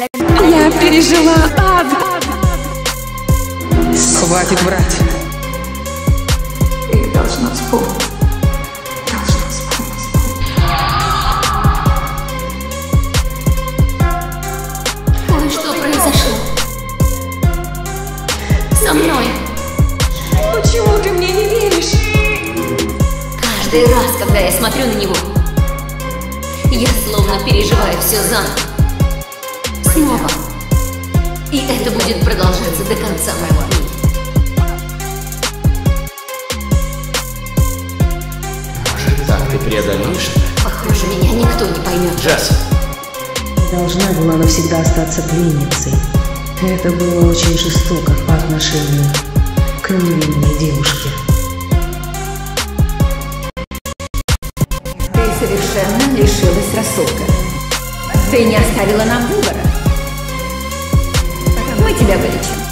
Я пережила ад. Хватит врать. Ты должна вспомнить. Должна вспомнить. Кое-что произошло. Со мной. Почему ты мне не веришь? Каждый раз, когда я смотрю на него, я словно переживаю все заново. Снова. И это будет продолжаться до конца моего дня. Может, так ты преодолеешь? Похоже, меня никто не поймет. Джаз, должна была навсегда остаться пленницей. Это было очень жестоко по отношению к невинной девушке. Ты совершенно лишилась рассудка. Ты не оставила нам выбора. Мы тебя вылечим.